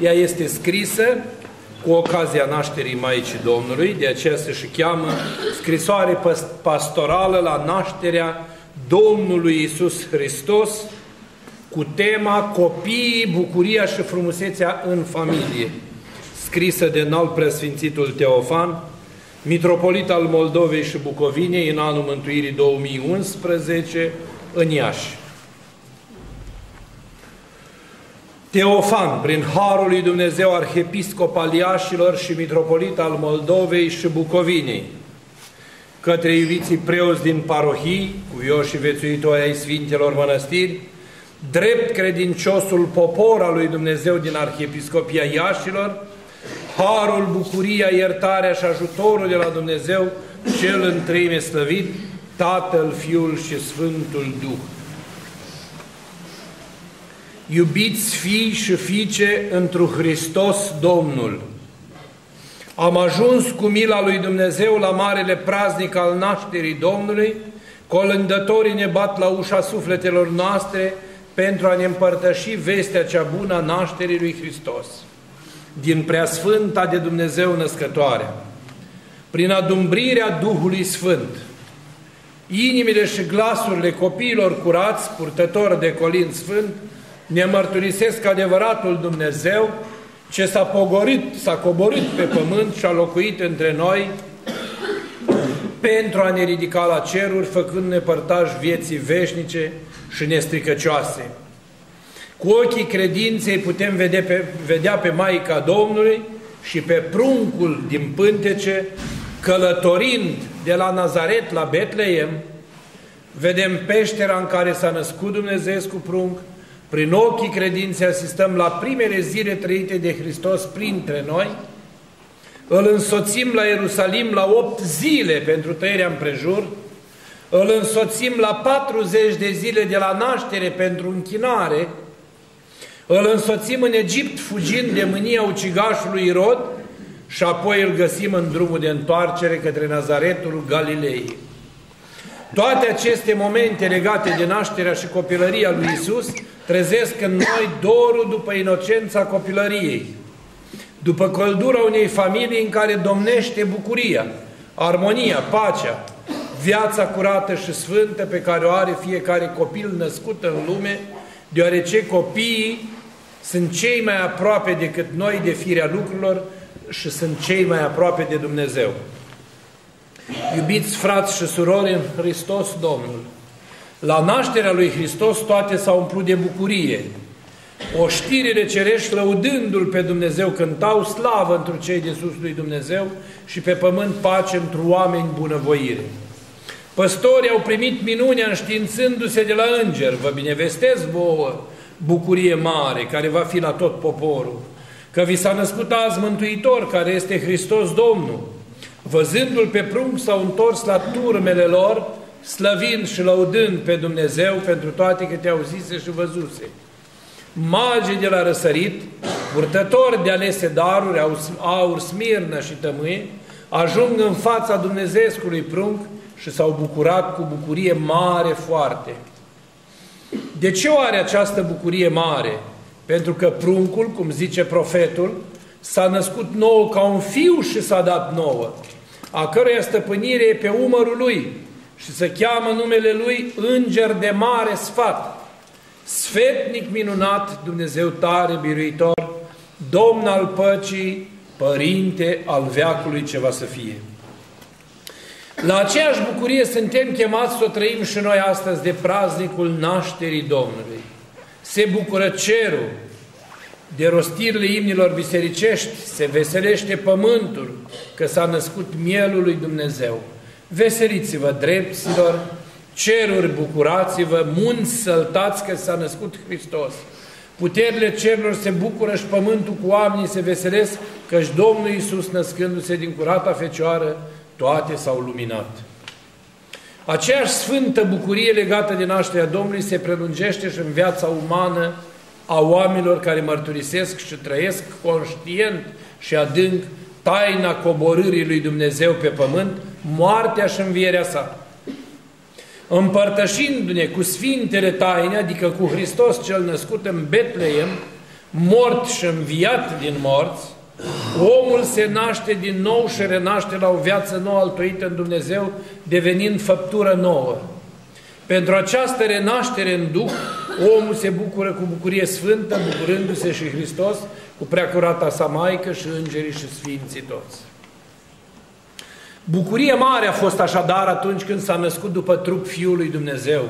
ea este scrisă cu ocazia nașterii Maicii Domnului, de aceea se și cheamă scrisoare pastorală la nașterea Domnului Isus Hristos, cu tema Copiii, bucuria și frumusețea în familie, scrisă de înalt preasfințitul Teofan, mitropolit al Moldovei și Bucovinei în anul mântuirii 2011 în Iași. Teofan, prin Harul lui Dumnezeu, arhiepiscop al Iașilor și mitropolit al Moldovei și Bucovinei, către iubiții preoți din parohii, cu eu și vețuitori ai Sfintelor Mănăstiri, drept credinciosul popor al lui Dumnezeu din Arhiepiscopia Iașilor, harul, bucuria, iertarea și ajutorul de la Dumnezeu, cel întreime slăvit, Tatăl, Fiul și Sfântul Duh. Iubiți fii și fiice întru Hristos Domnul, am ajuns cu mila lui Dumnezeu la marele praznic al nașterii Domnului, colândătorii ne bat la ușa sufletelor noastre pentru a ne împărtăși vestea cea bună a nașterii lui Hristos, din preasfânta de Dumnezeu născătoare, prin adumbrirea Duhului Sfânt, inimile și glasurile copiilor curați, purtători de colin sfânt, ne mărturisesc adevăratul Dumnezeu, ce s-a pogorit, s-a coborât pe pământ și a locuit între noi pentru a ne ridica la ceruri, făcând-ne părtași vieții veșnice și nestricăcioase. Cu ochii credinței putem vedea pe, vedea pe Maica Domnului și pe pruncul din pântece, călătorind de la Nazaret la Betleem, vedem peștera în care s-a născut Dumnezeu cu prunc, prin ochii credinței asistăm la primele zile trăite de Hristos printre noi, îl însoțim la Ierusalim la opt zile pentru tăierea împrejur, îl însoțim la 40 de zile de la naștere pentru închinare, îl însoțim în Egipt fugind de mânia ucigașului Irod și apoi îl găsim în drumul de întoarcere către Nazaretul Galilei. Toate aceste momente legate de nașterea și copilăria lui Isus trezesc în noi dorul după inocența copilăriei, după căldura unei familii în care domnește bucuria, armonia, pacea, viața curată și sfântă pe care o are fiecare copil născut în lume, deoarece copiii sunt cei mai aproape decât noi de firea lucrurilor și sunt cei mai aproape de Dumnezeu. Iubiți frați și surori în Hristos Domnul, la nașterea lui Hristos toate s-au umplut de bucurie. O știre cerești lăudându-L pe Dumnezeu cântau slavă într cei de sus lui Dumnezeu și pe pământ pace într oameni bunăvoire. Păstorii au primit minunea înștiințându-se de la înger, vă binevestesc vouă, bucurie mare care va fi la tot poporul, că vi s-a născut azi Mântuitor care este Hristos Domnul. Văzându-L pe prunc s-au întors la turmele lor, slăvind și lăudând pe Dumnezeu pentru toate câte au zise și văzuse. Magii de la răsărit, purtători de alese daruri, aur, smirnă și tămâie, ajung în fața Dumnezeescului prunc și s-au bucurat cu bucurie mare foarte. De ce o are această bucurie mare? Pentru că pruncul, cum zice profetul, s-a născut nou ca un fiu și s-a dat nouă, a căruia stăpânire e pe umărul lui, și să cheamă numele Lui Înger de mare sfat, sfetnic minunat, Dumnezeu tare, biruitor, Domn al păcii, Părinte al veacului ce va să fie. La aceeași bucurie suntem chemați să o trăim și noi astăzi de praznicul nașterii Domnului. Se bucură cerul, de rostirile imnilor bisericești, se veselește pământul, că s-a născut mielul lui Dumnezeu. Veseliți-vă, dreptilor, ceruri bucurați-vă, munți săltați că s-a născut Hristos. Puterile cerurilor se bucură și pământul cu oamenii se veselesc, căci Domnul Iisus, născându-se din curata Fecioară, toate s-au luminat. Aceeași sfântă bucurie legată de nașterea Domnului se prelungește și în viața umană a oamenilor care mărturisesc și trăiesc conștient și adânc taina coborârii lui Dumnezeu pe pământ, moartea și învierea sa. Împărtășindu-ne cu sfintele taine, adică cu Hristos cel născut în Betleem, mort și înviat din morți, omul se naște din nou și renaște la o viață nouă altoită în Dumnezeu, devenind făptură nouă. Pentru această renaștere în Duh, omul se bucură cu bucurie sfântă, bucurându-se și Hristos, cu preacurata sa Maică și îngerii și sfinții toți. Bucurie mare a fost așadar atunci când s-a născut după trup Fiul lui Dumnezeu.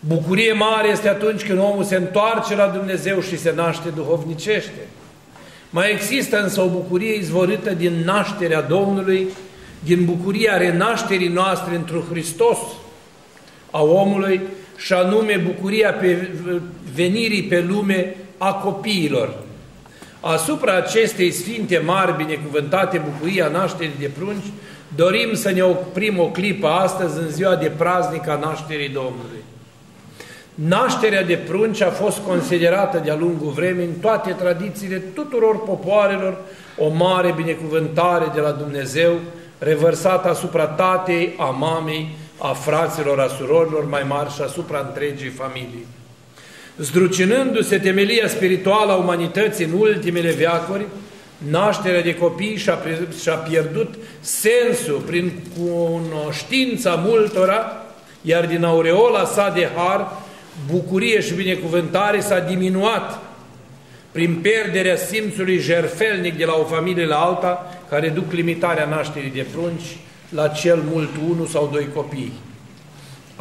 Bucurie mare este atunci când omul se întoarce la Dumnezeu și se naște duhovnicește. Mai există însă o bucurie izvorâtă din nașterea Domnului, din bucuria renașterii noastre într-un Hristos a omului și anume bucuria pe venirii pe lume a copiilor. Asupra acestei sfinte mari, binecuvântate bucuria nașterii de prunci, dorim să ne oprim o clipă astăzi în ziua de praznic a nașterii Domnului. Nașterea de prunci a fost considerată de-a lungul vremii în toate tradițiile tuturor popoarelor o mare binecuvântare de la Dumnezeu, revărsată asupra tatei, a mamei, a fraților, a surorilor mai mari și asupra întregii familii. Zdrucinându-se temelia spirituală a umanității în ultimele veacuri, nașterea de copii și-a pierdut sensul prin cunoștința multora, iar din aureola sa de har, bucurie și binecuvântare s-a diminuat prin pierderea simțului jerfelnic de la o familie la alta, care duc limitarea nașterii de prunci la cel mult unu sau doi copii.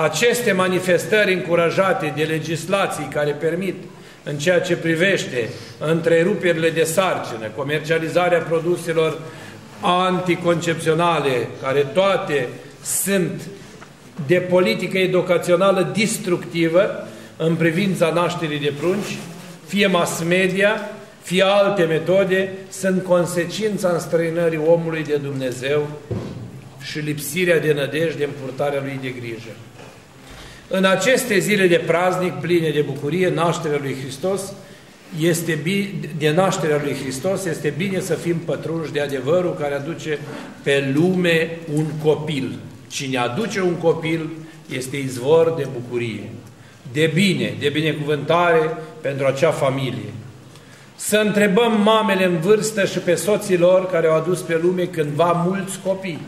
Aceste manifestări încurajate de legislații care permit în ceea ce privește întreruperile de sarcină, comercializarea produselor anticoncepționale, care toate sunt de politică educațională destructivă în privința nașterii de prunci, fie mass media, fie alte metode, sunt consecința înstrăinării omului de Dumnezeu și lipsirea de nădejde în purtarea lui de grijă. În aceste zile de praznic pline de bucurie, nașterea lui Hristos, este de nașterea lui Hristos, este bine să fim pătrunși de adevărul care aduce pe lume un copil. Cine aduce un copil este izvor de bucurie, de bine, de binecuvântare pentru acea familie. Să întrebăm mamele în vârstă și pe soții lor care au adus pe lume cândva mulți copii.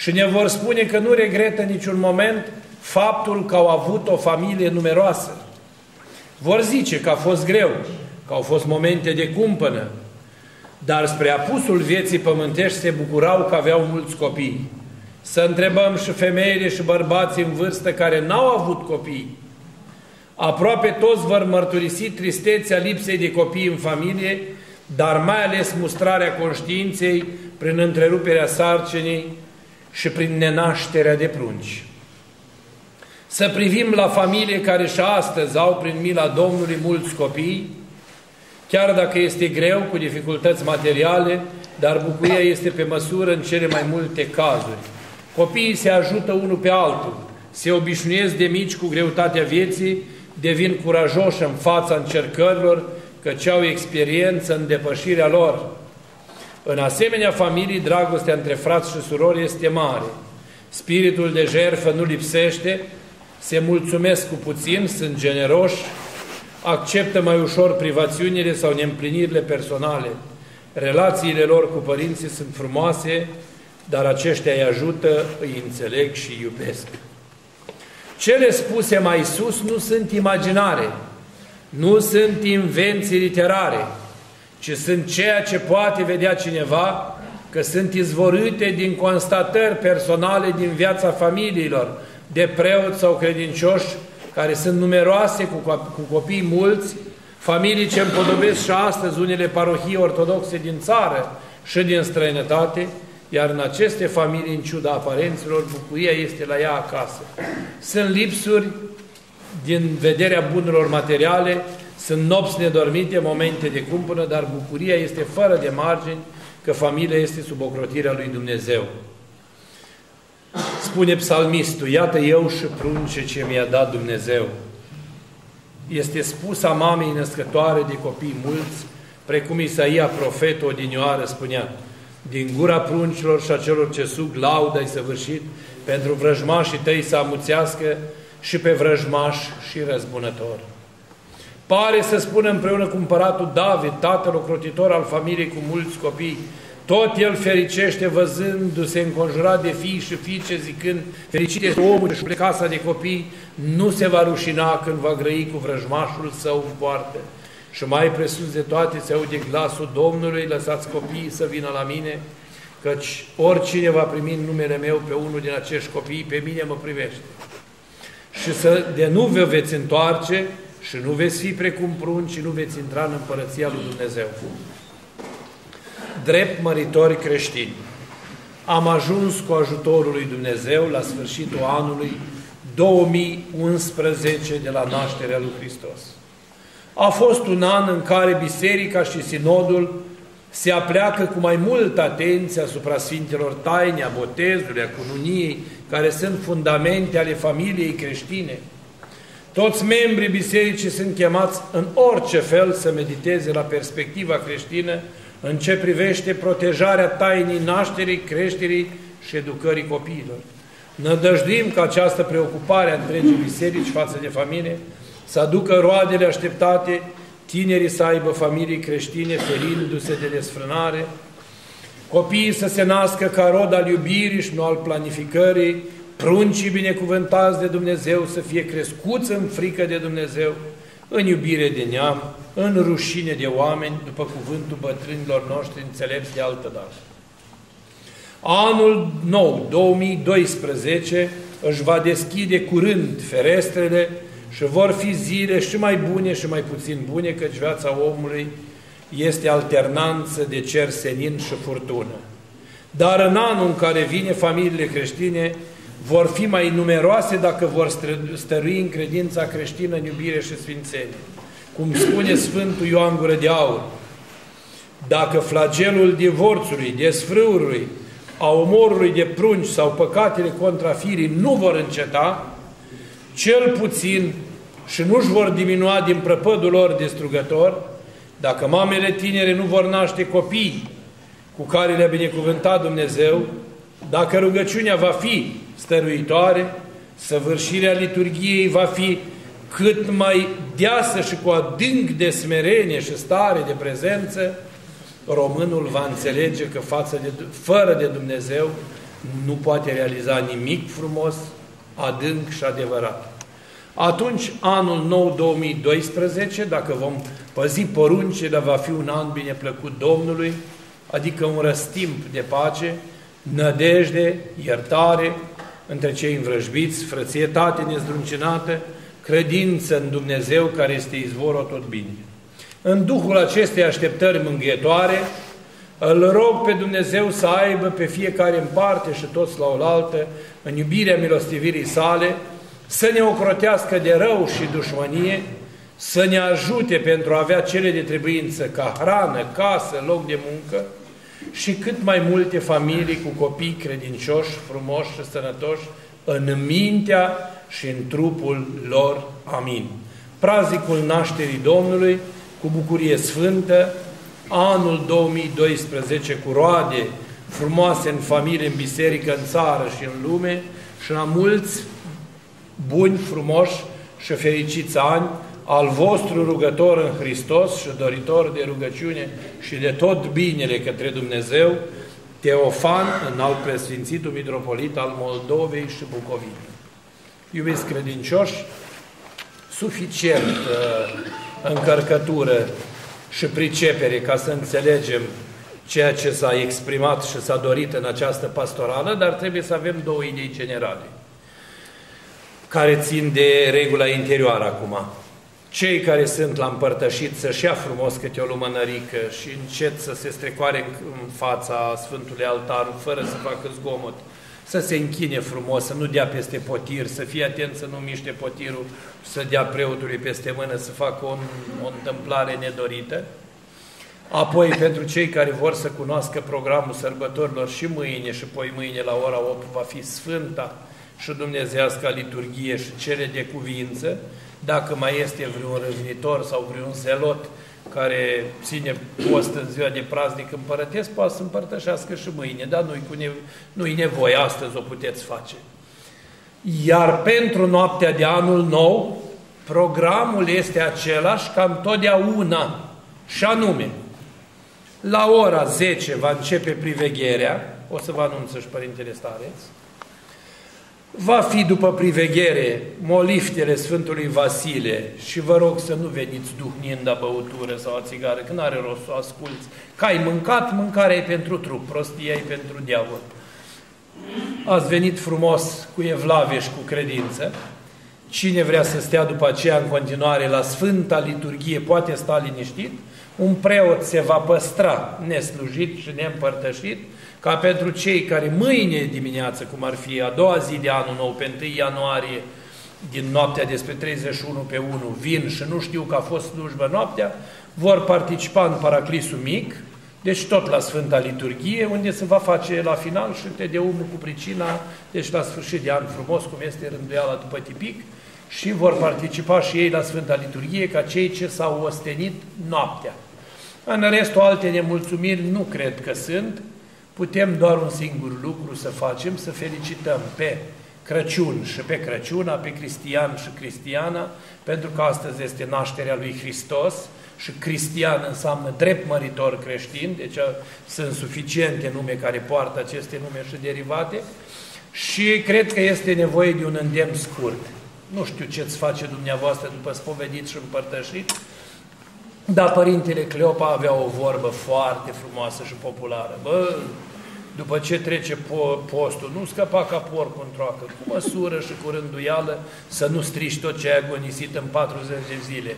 Și ne vor spune că nu regretă niciun moment faptul că au avut o familie numeroasă. Vor zice că a fost greu, că au fost momente de cumpănă, dar spre apusul vieții pământești se bucurau că aveau mulți copii. Să întrebăm și femeile și bărbații în vârstă care n-au avut copii. Aproape toți vor mărturisi tristețea lipsei de copii în familie, dar mai ales mustrarea conștiinței prin întreruperea sarcinii și prin nenașterea de prunci. Să privim la familie care și astăzi au prin mila Domnului mulți copii, chiar dacă este greu, cu dificultăți materiale, dar bucuria este pe măsură în cele mai multe cazuri. Copiii se ajută unul pe altul, se obișnuiesc de mici cu greutatea vieții, devin curajoși în fața încercărilor, căci au experiență în depășirea lor. În asemenea familii, dragostea între frați și surori este mare. Spiritul de jertfă nu lipsește, se mulțumesc cu puțin, sunt generoși, acceptă mai ușor privațiunile sau neîmplinirile personale. Relațiile lor cu părinții sunt frumoase, dar aceștia îi ajută, îi înțeleg și îi iubesc. Cele spuse mai sus nu sunt imaginare, nu sunt invenții literare, ci sunt ceea ce poate vedea cineva că sunt izvorâte din constatări personale din viața familiilor, de preoți sau credincioși, care sunt numeroase, cu, cu copii mulți, familii ce împodobesc și astăzi unele parohii ortodoxe din țară și din străinătate, iar în aceste familii, în ciuda aparenților, bucuria este la ea acasă. Sunt lipsuri din vederea bunurilor materiale, sunt nopți nedormite, momente de cumpănă, dar bucuria este fără de margini că familia este sub ocrotirea lui Dumnezeu. Spune psalmistul, iată eu și prunce ce mi-a dat Dumnezeu. Este spus a mamei născătoare de copii mulți, precum Isaia, profetul odinioară, spunea, din gura pruncilor și a celor ce sug lauda-i săvârșit, pentru vrăjmașii tăi să amuțească și pe vrăjmaș și răzbunător. Pare să spună împreună cu împăratul David, tatăl ocrotitor al familiei cu mulți copii, tot el fericește văzându-se înconjurat de fii și fiice zicând, fericit este omul și casa de copii, nu se va rușina când va grăi cu vrăjmașul său în poartă. Și mai presus de toate se aude glasul Domnului, lăsați copiii să vină la mine, căci oricine va primi în numele meu pe unul din acești copii, pe mine mă privește. Și să de nu vă veți întoarce și nu veți fi precum prunci și nu veți intra în împărăția lui Dumnezeu. Drept măritori creștini, am ajuns cu ajutorul lui Dumnezeu la sfârșitul anului 2011 de la nașterea lui Hristos. A fost un an în care Biserica și Sinodul se apleacă cu mai multă atenție asupra Sfintelor taine, a botezului, a cununiei, care sunt fundamente ale familiei creștine. Toți membrii bisericii sunt chemați în orice fel să mediteze la perspectiva creștină în ce privește protejarea tainii nașterii, creșterii și educării copiilor. Nădăjduim că această preocupare a întregii biserici față de familie să aducă roadele așteptate, tinerii să aibă familii creștine ferindu-se de desfrânare, copiii să se nască ca rod al iubirii și nu al planificării, pruncii binecuvântați de Dumnezeu să fie crescuți în frică de Dumnezeu, în iubire de neam, în rușine de oameni, după cuvântul bătrânilor noștri înțelepți de altă dată. Anul nou, 2012, își va deschide curând ferestrele și vor fi zile și mai bune și mai puțin bune, căci viața omului este alternanță de cer senin și furtună. Dar în anul în care vine familiile creștine, vor fi mai numeroase dacă vor stărui în credința creștină, în iubire și sfințenie. Cum spune Sfântul Ioan Gură de Aur, dacă flagelul divorțului, desfrâurului, a omorului de prunci sau păcatele contra firii nu vor înceta, cel puțin și nu-și vor diminua din prăpădul lor destrugător, dacă mamele tinere nu vor naște copii cu care le-a binecuvântat Dumnezeu, dacă rugăciunea va fi stăruitoare, săvârșirea liturgiei va fi cât mai deasă și cu adânc de smerenie și stare de prezență, românul va înțelege că față de, fără de Dumnezeu nu poate realiza nimic frumos, adânc și adevărat. Atunci, anul nou 2012, dacă vom păzi poruncile, va fi un an bine plăcut Domnului, adică un răstimp de pace, nădejde, iertare între cei învrăjbiți, frățietate nezdruncinată, credință în Dumnezeu care este izvorul tot bine. În Duhul acestei așteptări mânghietoare, îl rog pe Dumnezeu să aibă pe fiecare în parte și toți la oaltă, în iubirea milostivirii sale, să ne ocrotească de rău și dușmănie, să ne ajute pentru a avea cele de trebuință ca hrană, casă, loc de muncă și cât mai multe familii cu copii credincioși, frumoși și sănătoși în mintea și în trupul lor. Amin. Praznicul nașterii Domnului cu bucurie sfântă, anul 2012 cu roade frumoase în familie, în biserică, în țară și în lume și la mulți buni, frumoși și fericiți ani al vostru rugător în Hristos și doritor de rugăciune și de tot binele către Dumnezeu, Teofan, în alt presfințitul mitropolit al Moldovei și Bucovinei. Iubiți credincioși, suficient uh, încărcătură și pricepere ca să înțelegem ceea ce s-a exprimat și s-a dorit în această pastorală, dar trebuie să avem două idei generale care țin de regula interioară acum. Cei care sunt la împărtășit să-și ia frumos câte o lumânărică și încet să se strecoare în fața Sfântului Altar, fără să facă zgomot, să se închine frumos, să nu dea peste potir, să fie atent să nu miște potirul, să dea preotului peste mână, să facă o, o întâmplare nedorită. Apoi, pentru cei care vor să cunoască programul sărbătorilor și mâine și poi mâine la ora 8 va fi Sfânta și Dumnezească liturghie și cele de cuvință, dacă mai este vreun răvnitor sau vreun zelot care ține post în ziua de praznic împărătesc, poate să împărtășească și mâine, dar nu-i, cu nevo- nu-i nevoie, astăzi o puteți face. Iar pentru noaptea de anul nou, programul este același ca întotdeauna, și anume, la ora 10 va începe privegherea, o să vă anunță și Părintele Stareț, Va fi după priveghere moliftele Sfântului Vasile și vă rog să nu veniți duhnind a băutură sau a țigară, că n-are rost să o asculți. Că ai mâncat, mâncarea e pentru trup, prostia e pentru diavol. Ați venit frumos cu evlavie și cu credință. Cine vrea să stea după aceea în continuare la Sfânta Liturghie poate sta liniștit. Un preot se va păstra neslujit și neîmpărtășit, ca pentru cei care mâine dimineață, cum ar fi a doua zi de anul nou, pe 1 ianuarie, din noaptea despre 31 pe 1, vin și nu știu că a fost slujbă noaptea, vor participa în paraclisul mic, deci tot la Sfânta Liturghie, unde se va face la final și Tedeumul cu pricina, deci la sfârșit de an frumos, cum este rânduiala după tipic, și vor participa și ei la Sfânta Liturghie ca cei ce s-au ostenit noaptea. În restul alte nemulțumiri nu cred că sunt, putem doar un singur lucru să facem, să felicităm pe Crăciun și pe Crăciuna, pe Cristian și Cristiana, pentru că astăzi este nașterea lui Hristos și Cristian înseamnă drept măritor creștin, deci sunt suficiente nume care poartă aceste nume și derivate și cred că este nevoie de un îndemn scurt. Nu știu ce-ți face dumneavoastră după spovedit și împărtășit, dar Părintele Cleopa avea o vorbă foarte frumoasă și populară. Bă, după ce trece postul, nu scăpa ca porcul în troacă, cu măsură și cu rânduială, să nu strici tot ce ai agonisit în 40 de zile.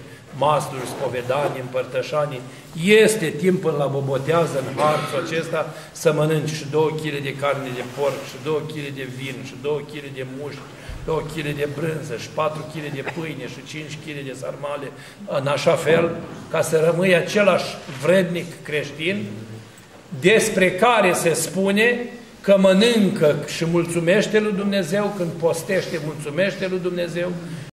Masluri, spovedanii, împărtășanii. Este timp până la bobotează în harțul acesta să mănânci și două kg de carne de porc, și două kg de vin, și două kg de mușchi, două kg de brânză și patru kg de pâine și cinci kg de sarmale, în așa fel ca să rămâi același vrednic creștin despre care se spune că mănâncă și mulțumește lui Dumnezeu, când postește mulțumește lui Dumnezeu